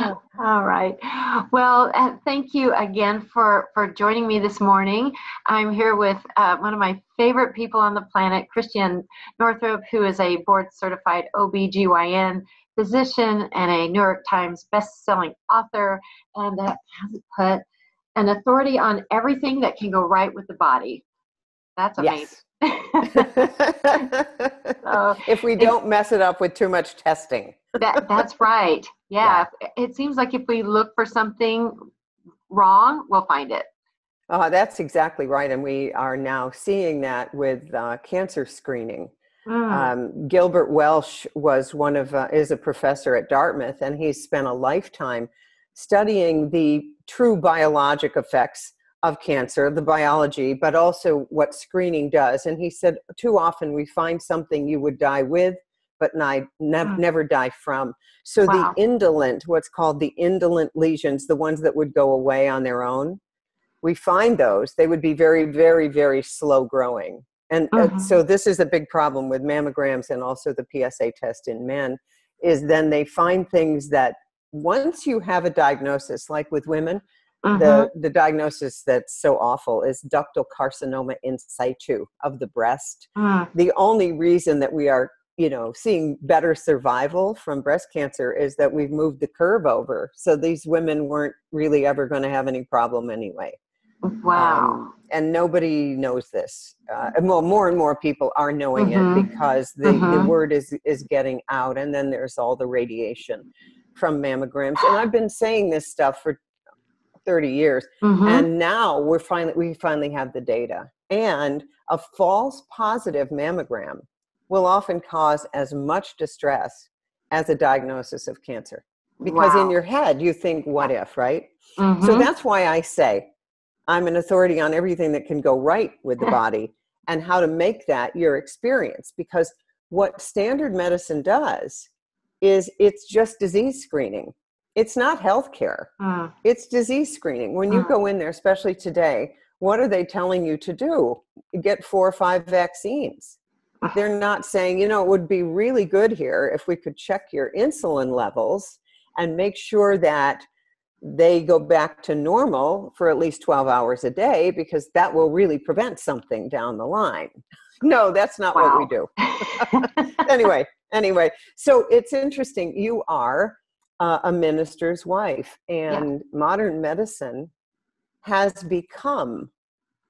All right. Well, uh, thank you again for, for joining me this morning. I'm here with uh, one of my favorite people on the planet, Christiane Northrup, who is a board certified OBGYN physician and a New York Times best-selling author, and that has put an authority on everything that can go right with the body. That's amazing. Yes. So, if we don't mess it up with too much testing. that, that's right. Yeah. yeah. It seems like if we look for something wrong, we'll find it. Uh, that's exactly right. And we are now seeing that with uh, cancer screening. Mm. Um, Gilbert Welch was one of uh, is a professor at Dartmouth, and he's spent a lifetime studying the true biologic effects of cancer, the biology, but also what screening does. And he said, too often we find something you would die with, but ne- mm. never die from. So wow. the indolent, what's called the indolent lesions, the ones that would go away on their own, we find those. They would be very, very, very slow growing. And mm-hmm. uh, so this is a big problem with mammograms and also the PSA test in men is then they find things that once you have a diagnosis, like with women, mm-hmm. the, the diagnosis that's so awful is ductal carcinoma in situ of the breast. Mm. The only reason that we are you know seeing better survival from breast cancer is that we've moved the curve over so these women weren't really ever going to have any problem anyway wow um, and nobody knows this uh, well more and more people are knowing mm-hmm. it because the, mm-hmm. the word is is getting out and then there's all the radiation from mammograms and i've been saying this stuff for 30 years mm-hmm. and now we're finally we finally have the data. And a false positive mammogram will often cause as much distress as a diagnosis of cancer. Because wow. in your head you think what if right? Mm-hmm. so that's why i say i'm an authority on everything that can go right with the body and how to make that your experience. Because what standard medicine does is it's just disease screening it's not health care mm. it's disease screening. When you mm. go in there especially today what are they telling you to do? Get four or five vaccines. They're not saying you know it would be really good here if we could check your insulin levels and make sure that they go back to normal for at least 12 hours a day because that will really prevent something down the line. No that's not wow. what we do. Anyway anyway so it's interesting. You are uh, a minister's wife, and yeah. modern medicine has become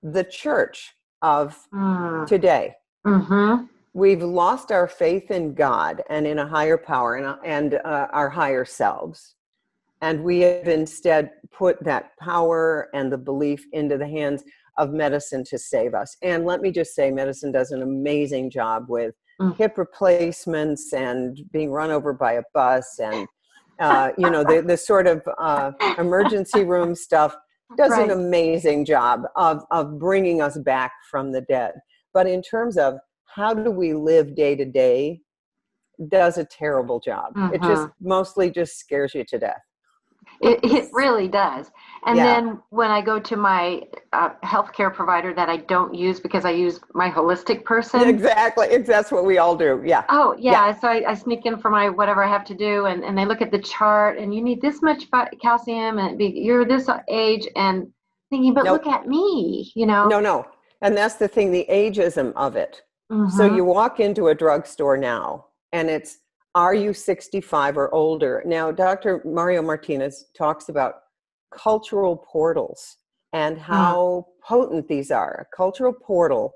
the church of mm. today. Mm-hmm. We've lost our faith in God and in a higher power and, and uh, our higher selves. And we have instead put that power and the belief into the hands of medicine to save us. And let me just say, medicine does an amazing job with mm. hip replacements and being run over by a bus and uh, you know, the, the sort of uh, emergency room stuff does right. an amazing job of, of bringing us back from the dead. But in terms of how do we live day to day, does a terrible job. Mm-hmm. It just mostly just scares you to death. It, it really does. And yeah. then when I go to my uh, healthcare provider that I don't use because I use my holistic person. Exactly. That's what we all do. Yeah. Oh, yeah. yeah. So I, I, sneak in for my whatever I have to do, and, and they look at the chart, and you need this much calcium, and be, you're this age, and thinking, but nope. look at me, you know? No, no. And that's the thing the ageism of it. Mm-hmm. So you walk into a drugstore now, and it's are you 65 or older? Now, Dr. Mario Martinez talks about cultural portals and hmm. how mm. potent these are. A cultural portal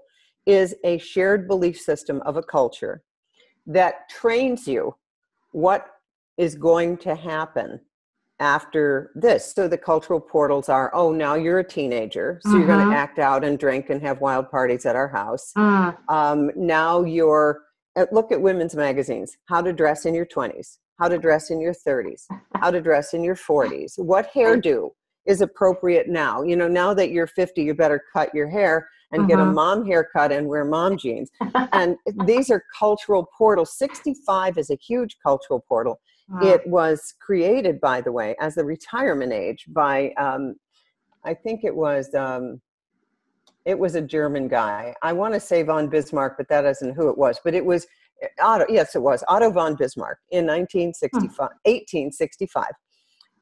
is a shared belief system of a culture that trains you what is going to happen after this. So the cultural portals are oh, now you're a teenager, so mm-hmm. you're going to act out and drink and have wild parties at our house. Mm. Um, now you're look at women's magazines. How to dress in your 20s how to dress in your 30s how to dress in your 40s what hairdo is appropriate now. You know now that you're 50 you better cut your hair and mm-hmm. get a mm-hmm. mom haircut and wear mom jeans. And these are cultural portals. 65 is a huge cultural portal. Wow. it was created by the way as the retirement age by um, i think it was um, it was a German guy. I want to say von Bismarck, but that isn't who it was. But it was Otto. Yes, it was Otto von Bismarck in 1965, hmm. 1865.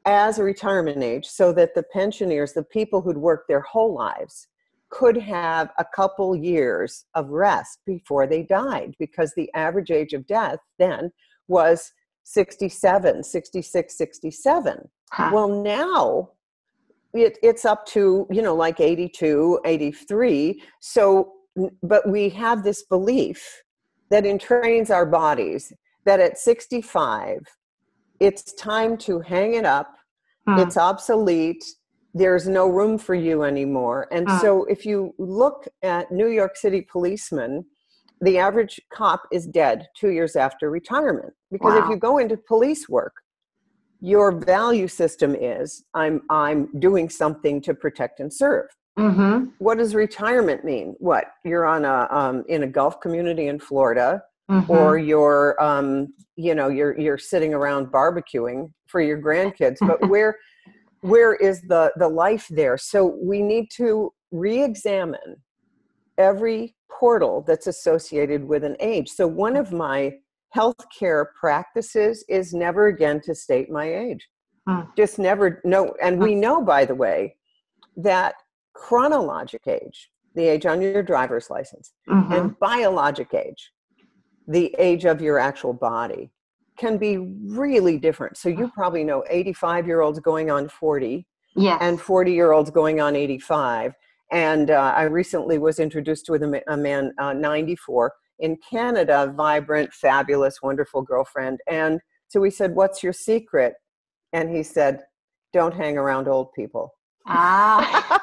as a retirement age so that the pensioners, the people who'd worked their whole lives, could have a couple years of rest before they died because the average age of death then was 67, 66, 67. Huh. Well, now it, it's up to, you know, like 82, 83. So, but we have this belief that entrains our bodies that at 65, it's time to hang it up, hmm. it's obsolete, there's no room for you anymore. And hmm. so if you look at New York City policemen, the average cop is dead two years after retirement. Because wow. if you go into police work, your value system is I'm I'm doing something to protect and serve. Mm-hmm. What does retirement mean? What you're on a um, in a golf community in Florida, mm-hmm. or you're um, you know you're you're sitting around barbecuing for your grandkids. But where where is the the life there? So we need to re-examine every portal that's associated with an age. So one of my healthcare practices is never again to state my age. Hmm. Just never no and we know by the way that chronologic age, the age on your driver's license, mm-hmm. and biologic age, the age of your actual body, can be really different. So you probably know 85 year olds going on 40 yes. and 40 year olds going on 85. And uh, I recently was introduced with a, a man, uh, 94, in Canada, vibrant, fabulous, wonderful girlfriend. And so we said, What's your secret? And he said, Don't hang around old people. Ah.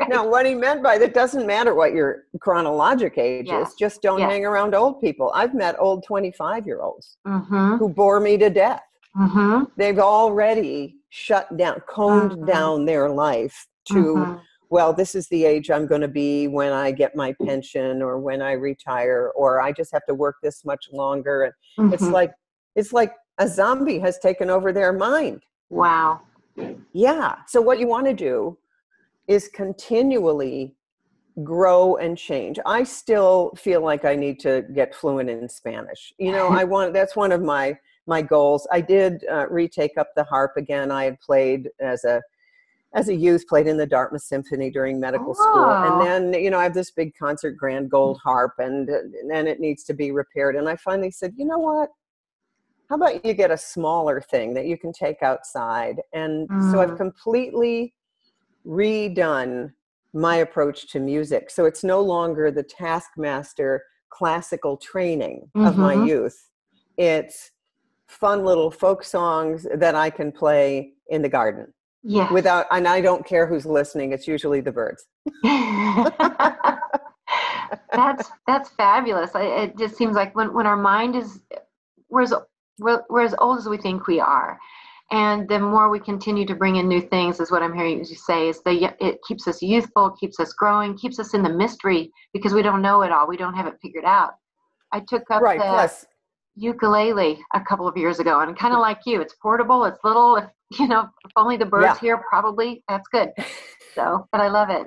now, what he meant by that doesn't matter what your chronologic age yes. is, just don't yes. hang around old people. I've met old 25 year olds mm-hmm. who bore me to death. Mm-hmm. They've already shut down, coned mm-hmm. down their life to, mm-hmm. Well, this is the age I'm going to be when I get my pension or when I retire, or I just have to work this much longer. And it's mm-hmm. like, it's like a zombie has taken over their mind. Wow. Yeah. So, what you want to do is continually grow and change. I still feel like I need to get fluent in Spanish. You know, I want that's one of my my goals. I did uh, retake up the harp again. I had played as a as a youth played in the Dartmouth Symphony during medical oh. school. And then, you know, I have this big concert grand gold harp and then it needs to be repaired. And I finally said, you know what? how about you get a smaller thing that you can take outside? And mm. so I've mm. completely redone my approach to music. So it's no longer the taskmaster classical training mm-hmm. of my mm-hmm. youth. It's fun little folk songs that I can play in the garden. Yeah. Without and I don't care who's listening, it's usually the birds. that's that's fabulous. It just seems like when, when our mind is whereas we're, we're as old as we think we are and the more we continue to bring in new things is what i'm hearing you say is the it keeps us youthful keeps us growing keeps us in the mystery because we don't know it all we don't have it figured out i took up right, the plus. Ukulele a couple of years ago and kind of like you it's portable it's little if you know if only the birds yeah. here probably that's good so but i love it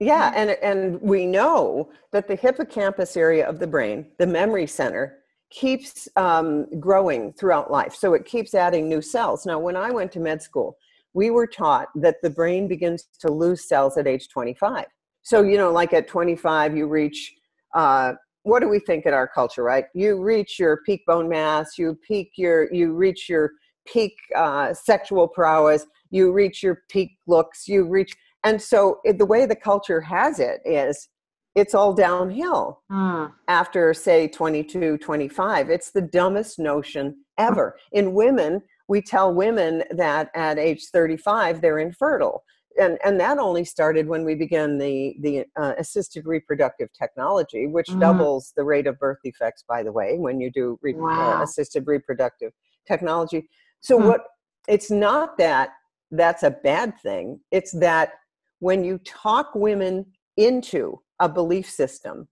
yeah and and we know that the hippocampus area of the brain the memory center keeps um, growing throughout life. So it keeps adding new cells. Now, when I went to med school, we were taught that the brain begins to lose cells at age 25. So, you know, like at 25, you reach, uh, what do we think in our culture, right? You reach your peak bone mass, you peak your, you reach your peak uh, sexual prowess, you reach your peak looks, you reach, and so it, the way the culture has it is it's all downhill mm. after say 22 25 it's the dumbest notion ever in women we tell women that at age 35 they're infertile and and that only started when we began the the uh, assisted reproductive technology which mm. doubles the rate of birth defects by the way when you do re- uh, wow. uh, assisted reproductive technology so mm. what it's not that that's a bad thing it's that when you talk women into a belief system,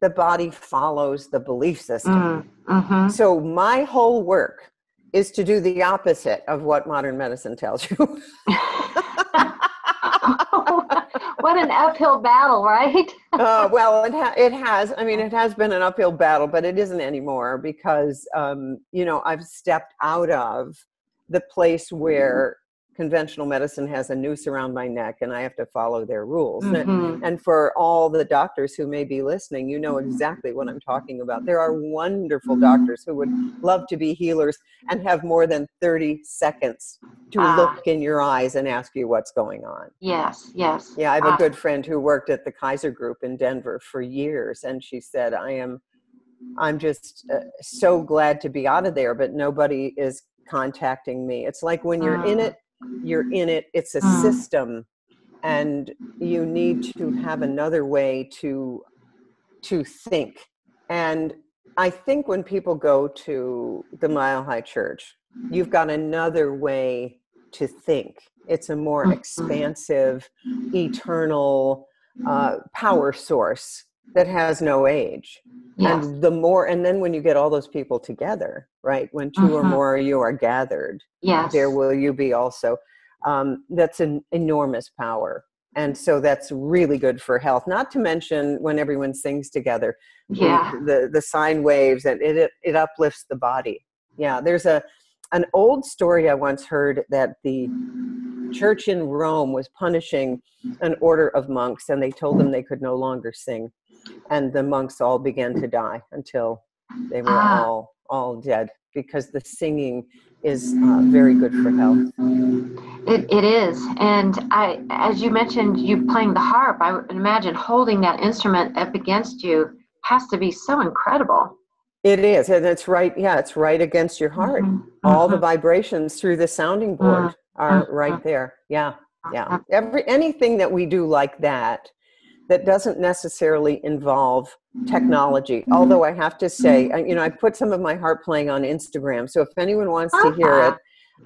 the body follows the belief system. Mm, mm-hmm. So my whole work is to do the opposite of what modern medicine tells you. what an uphill battle, right? uh, well, it, ha- it has. I mean, it has been an uphill battle, but it isn't anymore because, um, you know, I've stepped out of the place where conventional medicine has a noose around my neck and I have to follow their rules. Mm-hmm. And, and, for all the doctors who may be listening, you know exactly what I'm talking about. There are wonderful doctors who would love to be healers and have more than 30 seconds to ah. look in your eyes and ask you what's going on. Yes, yes. Yeah, I have a ah. good friend who worked at the Kaiser Group in Denver for years and she said, I am I'm just uh, so glad to be out of there, but nobody is contacting me. It's like when you're in ah. it, you're in it it's a mm. system and you need to have another way to to think and i think when people go to the Mile Hi Church you've got another way to think it's a more mm-hmm. expansive eternal uh, power source that has no age. Yes. and the more and then when you get all those people together right when 2 or mm-hmm. more you are gathered yes. there will you be also. Um, that's an enormous power. And so that's really good for health. Not to mention when everyone sings together yeah. the the sine waves and it it uplifts the body. Yeah there's a an old story i once heard that the church in rome was punishing an order of monks and they told them they could no longer sing and the monks all began to die until they were ah. all all dead because the singing is uh, very good for health. It, it is, and I, as you mentioned, you playing the harp. I would imagine holding that instrument up against you has to be so incredible. It is, and it's right. Yeah, it's right against your heart. Mm-hmm. All the mm-hmm. vibrations through the sounding board mm-hmm. are right mm-hmm. there. Yeah, yeah. Mm-hmm. Every anything that we do like that that doesn't necessarily involve technology. Although I have to say, you know, I put some of my harp playing on Instagram. So if anyone wants to hear it,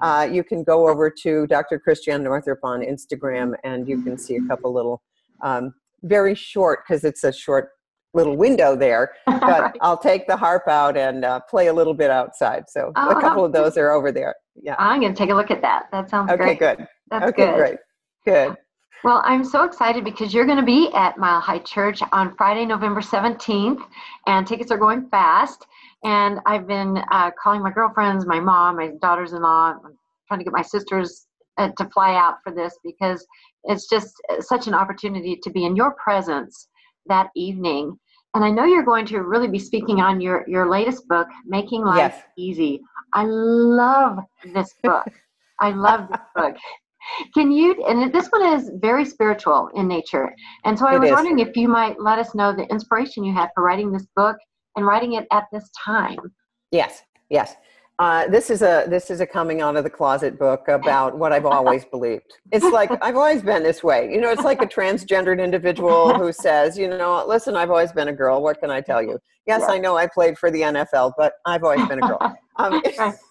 uh, you can go over to Dr. Christiane Northrup on Instagram and you can see a couple little, um, very short, because it's a short little window there. But. I'll take the harp out and uh, play a little bit outside. So oh, a couple of those are over there. Yeah. I'm going to take a look at that. That sounds okay, great. Okay, good. That's okay, good. great. Good. Well, I'm so excited because you're going to be at Mile Hi Church on Friday, November 17th, and tickets are going fast. And I've been uh, calling my girlfriends, my mom, my daughters in law, trying to get my sisters uh, to fly out for this because it's just uh, such an opportunity to be in your presence that evening. And I know you're going to really be speaking on your, your latest book, Making Life yes. Easy. I love this book. I love this book. Can you, and this one is very spiritual in nature. And so I it was is. wondering if you might let us know the inspiration you had for writing this book and writing it at this time. Yes, yes. Uh, this is a this is a coming out of the closet book about what I've always believed. It's like I've always been this way. You know, it's like a transgendered individual who says, you know, listen, I've always been a girl. What can I tell you? Yes, I know I played for the NFL, but I've always been a girl. Um,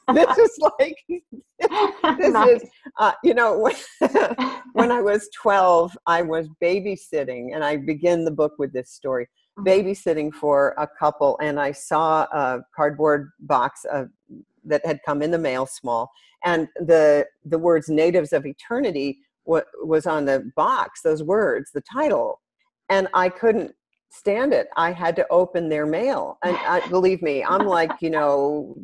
this is like this nice. is uh, you know when, when I was twelve, I was babysitting, and I begin the book with this story mm-hmm. babysitting for a couple and i saw a cardboard box of that had come in the mail small and the the words natives of eternity was on the box those words the title and i couldn't stand it i had to open their mail and I, believe me i'm like you know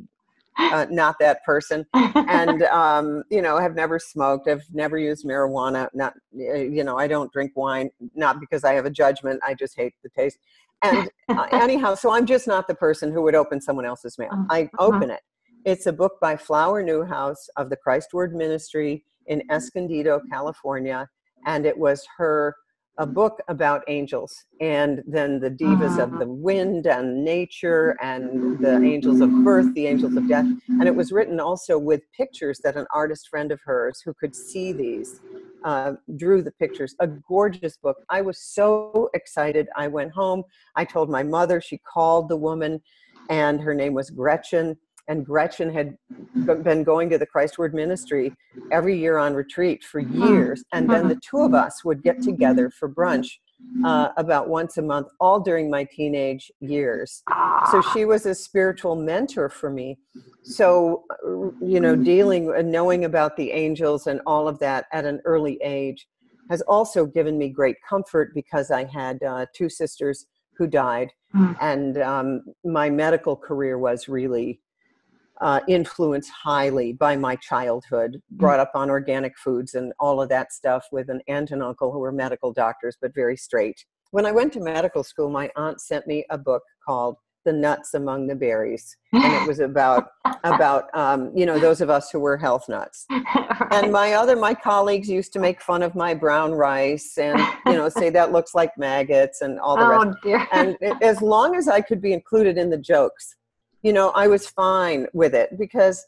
uh, not that person and um, you know I have never smoked i've never used marijuana not you know i don't drink wine not because i have a judgment i just hate the taste and uh, anyhow so i'm just not the person who would open someone else's mail uh-huh. i uh-huh. open it it's a book by Flower Newhouse of the Christward Ministry in Escondido, California, and it was her a mm-hmm. book about angels and then the devas of ah. the wind and nature mm-hmm. and the angels of birth, the angels of death. And it was written also with pictures that an artist friend of hers who could see these uh, drew the pictures. A gorgeous book. I was so excited. I went home. I told my mother. She called the woman, and her name was Gretchen and Gretchen had been going to the Christward Ministry every year on retreat for years. And then the two of us would get together for brunch uh, about once a month, all during my teenage years. So she was a spiritual mentor for me. So, you know, dealing and knowing about the angels and all of that at an early age has also given me great comfort because I had uh, two sisters who died, mm. and um, my medical career was really uh, influenced highly by my childhood. Mm. Brought up on organic foods and all of that stuff with an aunt and uncle who were medical doctors, but very straight. When I went to medical school, my aunt sent me a book called the nuts among the berries and it was about about um, you know those of us who were health nuts right. and my other my colleagues used to make fun of my brown rice and you know say that looks like maggots and all the oh, rest dear. and it, as long as i could be included in the jokes you know i was fine with it because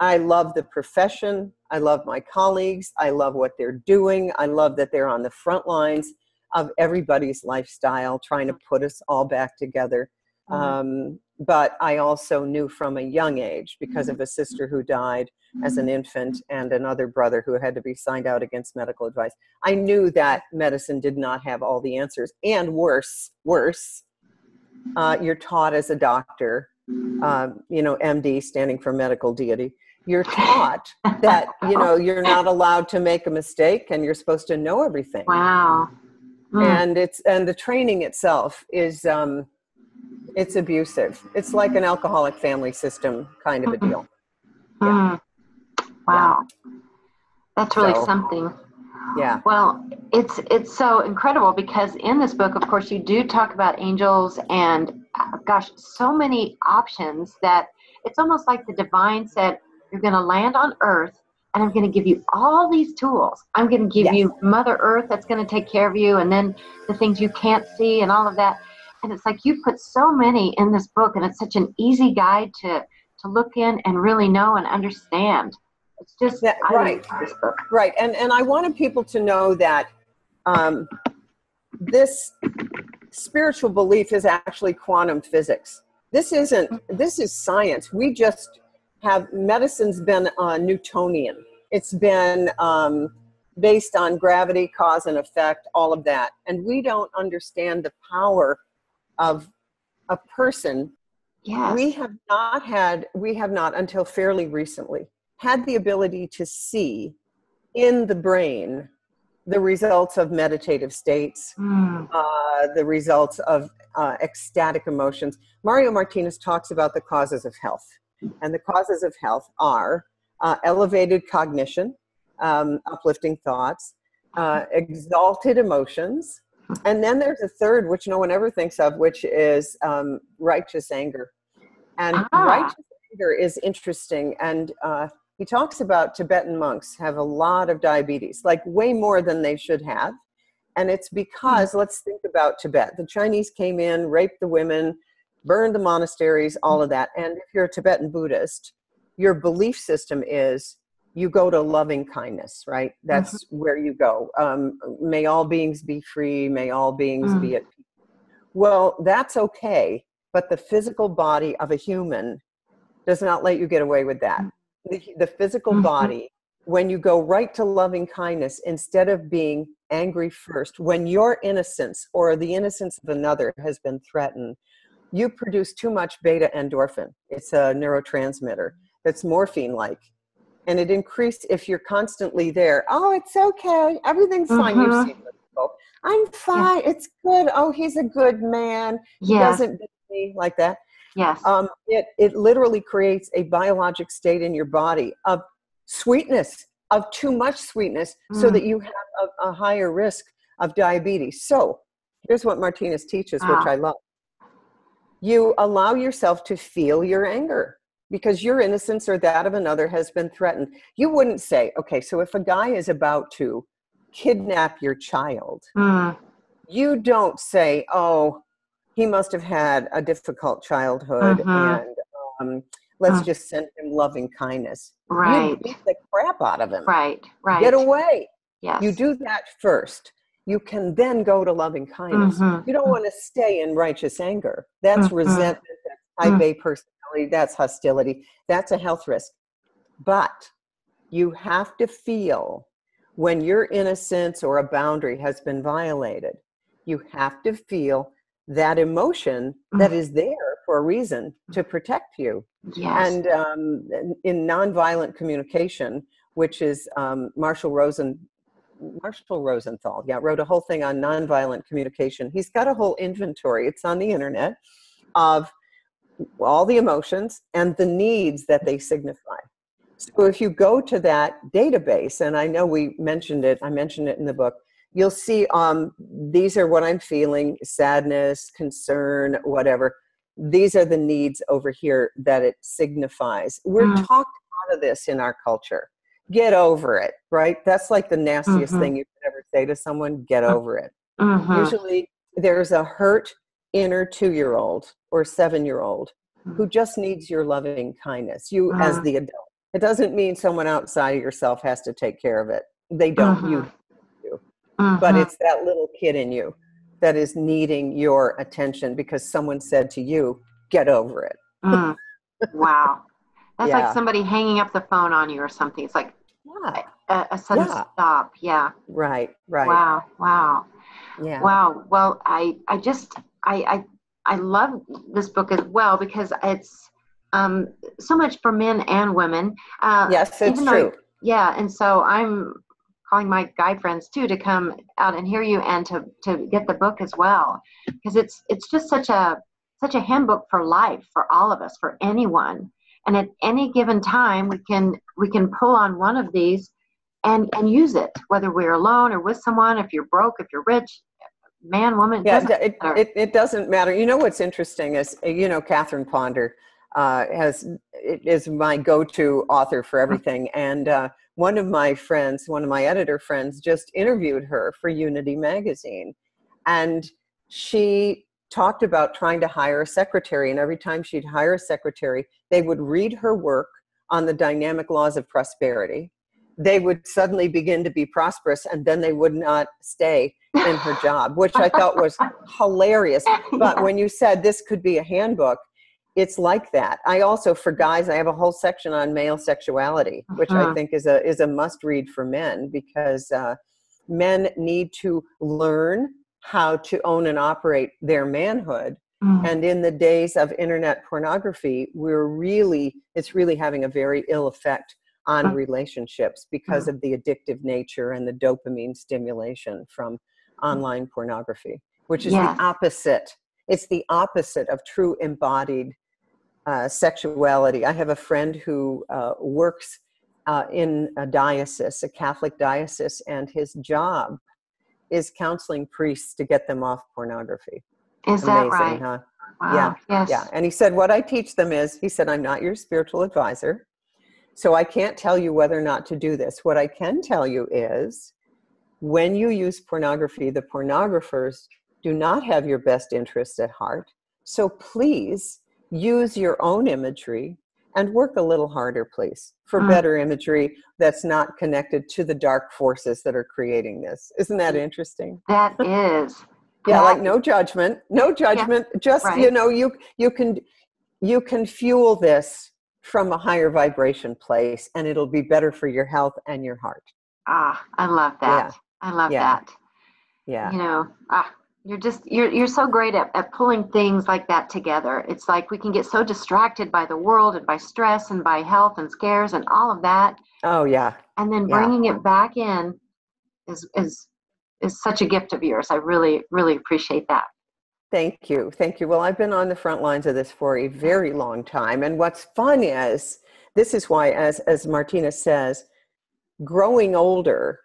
i love the profession i love my colleagues i love what they're doing i love that they're on the front lines of everybody's lifestyle trying to put us all back together Mm-hmm. Um, but I also knew from a young age because of a sister who died as an infant and another brother who had to be signed out against medical advice. I knew that medicine did not have all the answers. And worse, worse, uh, you're taught as a doctor, um, you know, MD standing for medical deity. You're taught that you know you're not allowed to make a mistake and you're supposed to know everything. Wow. Mm. And it's and the training itself is um, it's abusive. It's like an alcoholic family system kind of a deal. Yeah. Mm. Wow. Yeah. That's really so, something. Yeah. Well, it's it's so incredible because in this book, of course, you do talk about angels and uh, gosh, so many options that it's almost like the divine said, "You're going to land on Earth, and I'm going to give you all these tools. I'm going to give yes. you Mother Earth that's going to take care of you, and then the things you can't see, and all of that." and it's like you put so many in this book and it's such an easy guide to to look in and really know and understand it's just that, right. right and and i wanted people to know that um, this spiritual belief is actually quantum physics. This isn't this is science. We just have medicine's been uh, newtonian. It's been um, based on gravity cause and effect all of that. And we don't understand the power of a person. Yes. we have not had we have not until fairly recently had the ability to see in the brain the results of meditative states mm. uh, the results of uh, ecstatic emotions mario martinez talks about the causes of health and the causes of health are uh, elevated cognition um, uplifting thoughts uh, exalted emotions and then there's a third, which no one ever thinks of, which is um, righteous anger. And ah. righteous anger is interesting. And uh, he talks about Tibetan monks have a lot of diabetes, like way more than they should have. And it's because, hmm. let's think about Tibet. The Chinese came in, raped the women, burned the monasteries, all of that. And if you're a Tibetan Buddhist, your belief system is you go to loving kindness, right? That's mm-hmm. where you go. Um, may all beings be free. May all beings mm. be at peace. Well, that's okay, but the physical body of a human does not let you get away with that. The, the physical mm-hmm. body, when you go right to loving kindness, instead of being angry first, when your innocence or the innocence of another has been threatened, you produce too much beta endorphin. It's a neurotransmitter that's morphine like and it increased if you're constantly there. Oh, it's okay. Everything's fine. Mm-hmm. You've seen people. I'm fine. Yeah. It's good. Oh, he's a good man. He doesn't beat me like that. Yes. Um, it it literally creates a biologic state in your body of sweetness, of too much sweetness, mm. so that you have a, a, higher risk of diabetes. So here's what Martinez teaches, which I love. You allow yourself to feel your anger because your innocence or that of another has been threatened. You wouldn't say, okay, so if a guy is about to kidnap your child, mm. you don't say, oh, he must have had a difficult childhood mm-hmm. and um, let's mm. just send him loving kindness. Right. You beat the crap out of him. Right, right. Get away. Yes. You do that first. You can then go to loving kindness. Mm-hmm. You don't want to stay in righteous anger. That's mm-hmm. resentment. That's type mm. A person that's hostility, that's a health risk. But you have to feel when your innocence or a boundary has been violated, you have to feel that emotion that mm. there for a reason to protect you. Yes. And um, in nonviolent communication, which is um, Marshall Rosen Marshall Rosenthal, yeah, wrote a whole thing on nonviolent communication. He's got a whole inventory, it's on the internet, of all the emotions and the needs that they signify. So if you go to that database, and I know we mentioned it, I mentioned it in the book, you'll see um, these are what I'm feeling sadness, concern, whatever. These are the needs over here that it signifies. We're mm. talked out of this in our culture. Get over it, right? That's like the nastiest mm-hmm. thing you could ever say to someone get uh, over it. Mm-hmm. Usually there's a hurt inner two year old or seven year old who mm. just needs your loving kindness, you uh-huh. as the adult. It doesn't mean someone outside of yourself has to take care of it. They don't. You uh-huh. but it's that little kid in you that is needing your attention because someone said to you, get over it. Mm. Wow. That's yeah. like somebody hanging up the phone on you or something. It's like yeah. a, a sudden yeah. stop. Yeah. Right, right. Wow, wow. Yeah. Wow. Well, I, I just, I, I, I love this book as well because it's um, so much for men and women. Uh, yes, it's true. Though, yeah, and so I'm calling my guy friends too to come out and hear you and to to get the book as well. Because it's it's just such a such a handbook for life for all of us for anyone. And at any given time we can we can pull on one of these and and use it whether we're alone or with someone if you're broke if you're rich man woman yeah it, it, it, doesn't matter. You know what's interesting is you know catherine ponder uh, has is my go-to author for everything. And uh, one of my friends, one of my editor friends, just interviewed her for Unity magazine. And she talked about trying to hire a secretary. And every time she'd hire a secretary, they would read her work on the dynamic laws of prosperity. They would suddenly begin to be prosperous and then they would not stay in her job, which I thought was hilarious. But when you said this could be a handbook, it's like that. I also, for guys, I have a whole section on male sexuality, which uh-huh. I think is a is a must read for men because uh, men need to learn how to own and operate their manhood. Mm. And in the days of internet pornography, we're really it's really having a very ill effect on uh-huh. relationships because uh-huh. of the addictive nature and the dopamine stimulation from online pornography, which is yeah. the opposite. It's the opposite of true embodied uh, sexuality. I have a friend who uh, works uh, in a diocese, a Catholic diocese, and his job is counseling priests to get them off pornography. Is Amazing, that right? Huh? Wow. Yeah, yes. yeah. And he said, what I teach them is, he said, I'm not your spiritual advisor, so I can't tell you whether or not to do this. What I can tell you is, when you use pornography, the pornographers do not have your best interests at heart. So please use your own imagery and work a little harder, please, for mm. better imagery that's not connected to the dark forces that are creating this. Isn't that interesting? That is. yeah, that like no judgment, no judgment. Yeah, just right. you know, you you can you can fuel this from a higher vibration place, and it'll be better for your health and your heart. Ah, I love that. Yeah. I love yeah. that. Yeah. You know, ah, you're just you're you're so great at, at pulling things like that together. It's like we can get so distracted by the world and by stress and by health and scares and all of that. Oh yeah. And then bringing yeah. it back in is is is such a gift of yours. I really really appreciate that. Thank you. Thank you. Well i've been on the front lines of this for a very long time. And what's fun is this is why as as martina says growing older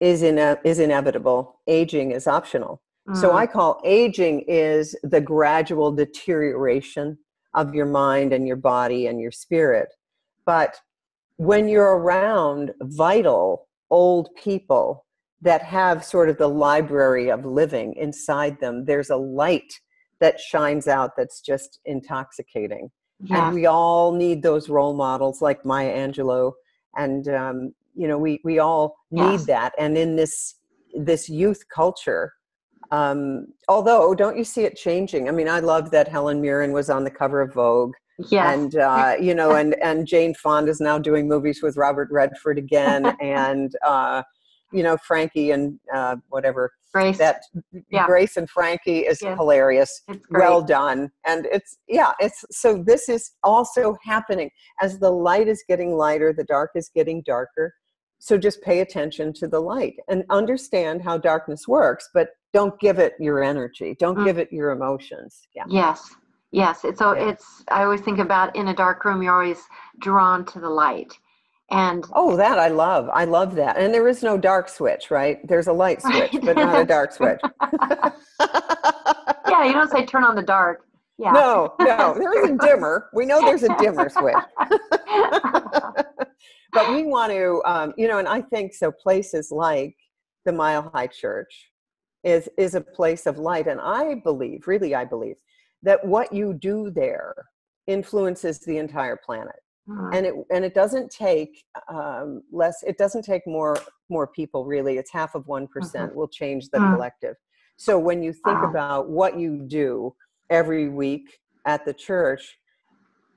is in a is inevitable. Aging is optional so mm. I call aging is the gradual deterioration of your mind and your body and your spirit. But when you're around vital old people that have sort of the library of living inside them, there's a light that shines out that's just intoxicating. Yeah. And we all need those role models like Maya Angelou. And, um, you know, we, we all need yes. that. And in this, this youth culture, um, although, don't you see it changing? I mean, I love that Helen Mirren was on the cover of Vogue. Yes. And, uh, you know, and, and Jane Fonda is now doing movies with Robert Redford again. and, uh, you know, Frankie and uh, whatever. Grace. That yeah. Grace and Frankie is yeah. hilarious. Well done. And it's, yeah, it's so this is also happening as the light is getting lighter, the dark is getting darker So just pay attention to the light and understand how darkness works, but don't give it your energy. Don't mm. give it your emotions. Yeah. Yes. Yes. It's so it's I always think about in a dark room you're always drawn to the light. And oh, that I love. I love that. And there is no dark switch, right? There's a light switch, but not a dark switch. yeah, you don't say turn on the dark. Yeah. No, no, there is a dimmer. We know there's a dimmer switch. But we want to, um, you know, and I think so. Places like the Mile Hi Church is is a place of light, and I believe, really, I believe that what you do there influences the entire planet. Mm-hmm. And it and it doesn't take um, less. It doesn't take more more people. Really, it's half of one mm-hmm. will change the mm-hmm. collective. So when you think about what you do every week at the church,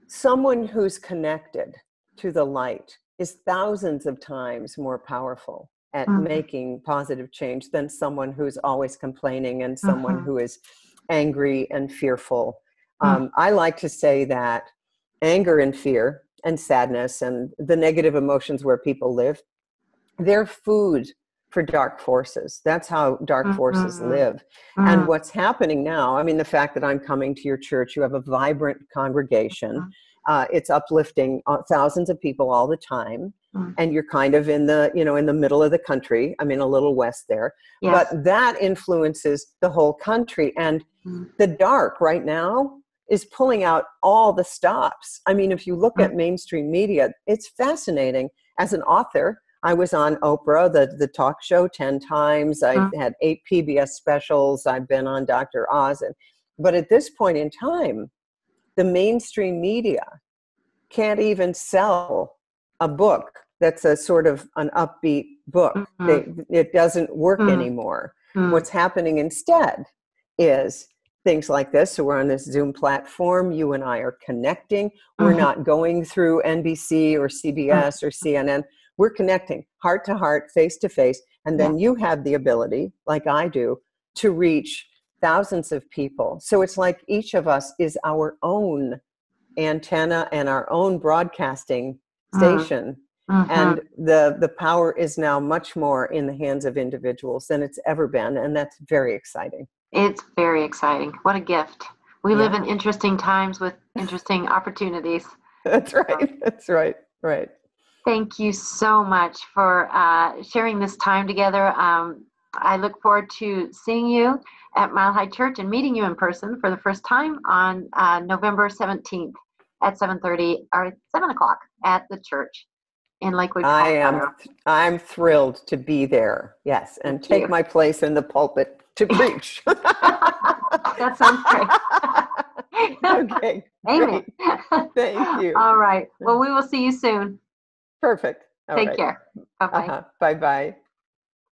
someone who's connected to the light is thousands of times more powerful at mm-hmm. making positive change than someone who's always complaining and someone mm-hmm. who is angry and fearful. Mm. Um, I like to say that anger and fear and sadness and the negative emotions where people live, they're food for dark forces. That's how dark forces mm-hmm. live. And what's happening now, I mean, the fact that I'm coming to your church, you have a vibrant congregation. Uh, it's uplifting uh, thousands of people all the time mm. and you're kind of in the you know in the middle of the country i mean a little west there yes. but that influences the whole country and mm. the dark right now is pulling out all the stops i mean if you look mm. at mainstream media it's fascinating as an author I was on Oprah, the, the talk show, 10 times. I mm. had eight PBS specials. I've been on Dr. Oz. And, but at this point in time, the mainstream media can't even sell a book that's a sort of an upbeat book. Mm-hmm. They, it doesn't work mm-hmm. anymore. Mm-hmm. What's happening instead is things like this. So we're on this Zoom platform. You and I are connecting. We're mm-hmm. not going through NBC or CBS or CNN. We're connecting heart to heart, face to face. And then yeah. you have the ability, like I do, to reach thousands of people. So it's like each of us is our own antenna and our own broadcasting mm-hmm. station Mm-hmm. And the the power is now much more in the hands of individuals than it's ever been, and that's very exciting. It's very exciting. What a gift. We yeah. live in interesting times with interesting opportunities. That's right. That's right. Right. Thank you so much for uh, sharing this time together. Um, I look forward to seeing you at Mile Hi Church and meeting you in person for the first time on uh, November 17th at 7.30 or 7 o'clock at the church in Lakewood. I am. I'm thrilled to be there. Yes, and Thank take you. my place in the pulpit to preach. that sounds great. okay. Amen. Thank you. All right. Well, we will see you soon. Perfect. All Take right. care. Bye bye. Uh-huh. Bye bye.